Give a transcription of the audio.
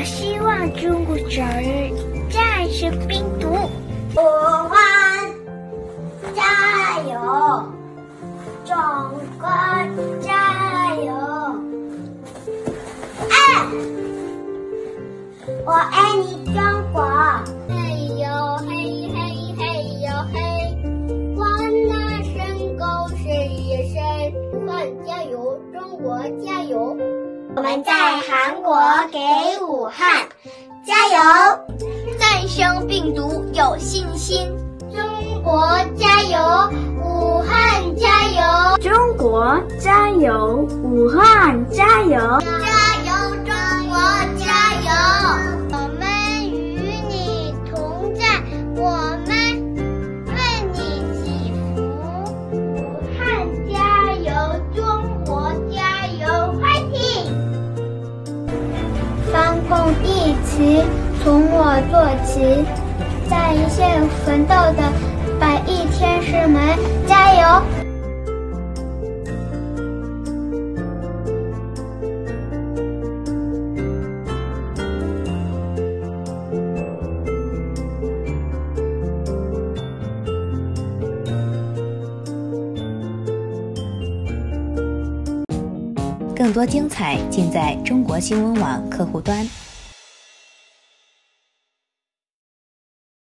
我希望中国早日战胜病毒。武汉加油！中国加油！爱，我爱你，中国！嘿呦嘿嘿嘿呦嘿，万马身高谁也谁？武汉加油！中国加油！我们在韩国给武汉加油，战胜病毒有信心。中国加油，武汉加油！中国加油，武汉加油！加油，起从我做起，在一线奋斗的百亿天使们，加油！更多精彩尽在中国新闻网客户端。